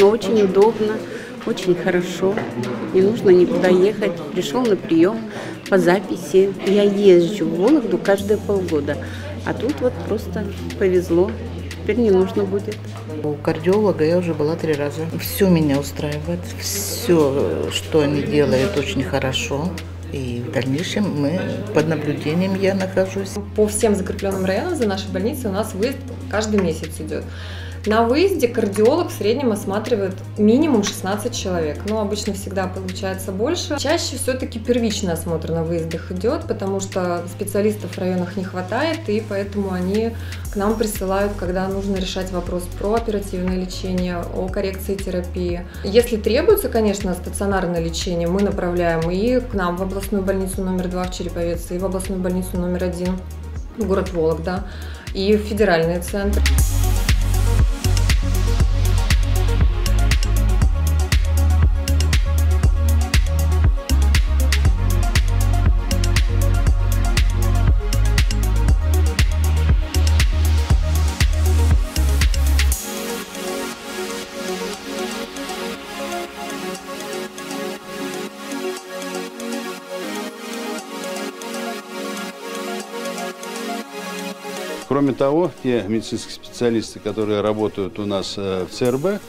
Но очень удобно, очень хорошо. Не нужно никуда ехать. Пришел на прием по записи. Я езжу в Вологду каждые полгода. А тут вот просто повезло. Теперь не нужно будет. У кардиолога я уже была три раза. Все меня устраивает. Все, что они делают, очень хорошо. И в дальнейшем мы под наблюдением я нахожусь. По всем закрепленным районам за нашей больницей у нас выезд каждый месяц идет. На выезде кардиолог в среднем осматривает минимум 16 человек, но обычно всегда получается больше. Чаще все-таки первичный осмотр на выездах идет, потому что специалистов в районах не хватает, и поэтому они к нам присылают, когда нужно решать вопрос про оперативное лечение, о коррекции терапии. Если требуется, конечно, стационарное лечение, мы направляем и к нам в областную больницу номер два в Череповец, и в областную больницу номер один в город Вологда, и в федеральный центр. Кроме того, те медицинские специалисты, которые работают у нас э, в ЦРБ,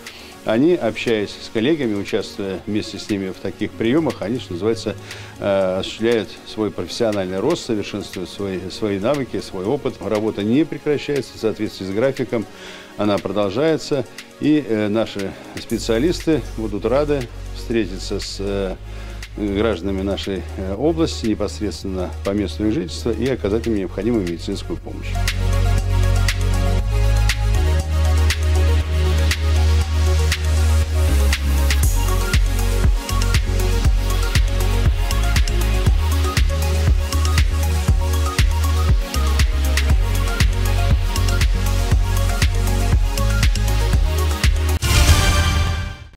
они, общаясь с коллегами, участвуя вместе с ними в таких приемах, они, что называется, э, осуществляют свой профессиональный рост, совершенствуют свои, свои навыки, свой опыт. Работа не прекращается в соответствии с графиком, она продолжается. И э, наши специалисты будут рады встретиться с гражданами нашей области непосредственно по месту их жительства и оказать им необходимую медицинскую помощь.